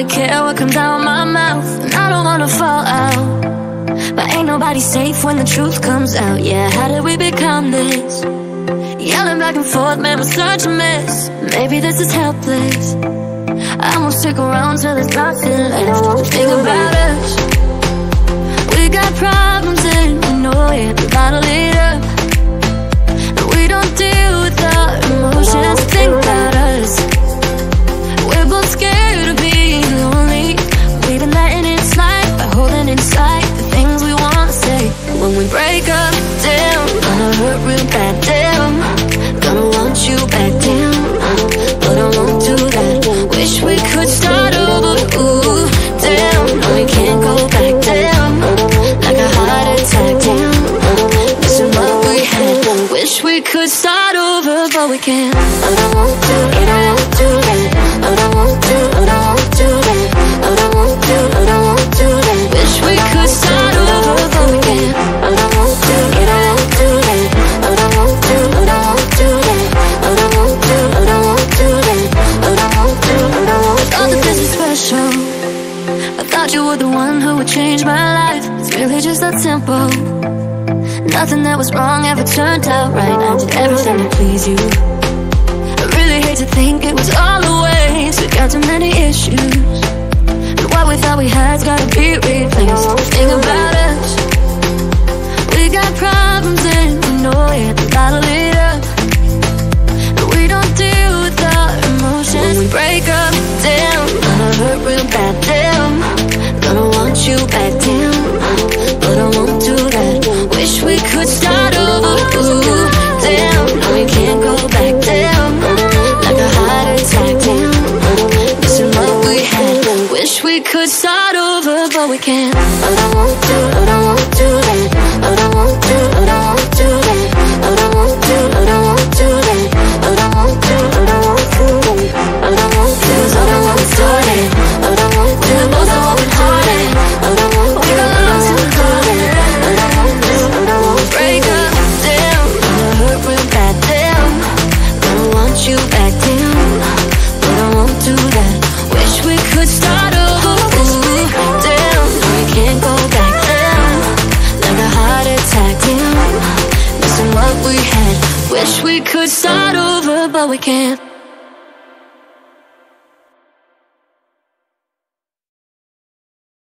really care what comes out of my mouth, and I don't wanna fall out. But ain't nobody safe when the truth comes out. Yeah, how did we become this? Yelling back and forth, man, we're such a mess. Maybe this is helpless. I won't stick around till there's nothing left. Think about us. We got problems and we know it. We gotta live. Gonna want you back. But I won't do that. Wish we could start over, ooh, damn. No, we can't go back. Like a heart attack. Missing what we had. Wish we could start over, but we can't. I don't want to, I want the would change my life. It's really just that simple. Nothing that was wrong ever turned out right. I did everything to please you. I really hate to think it was all a waste. Could start over, but we can't. To, I want to could start over, but we can't.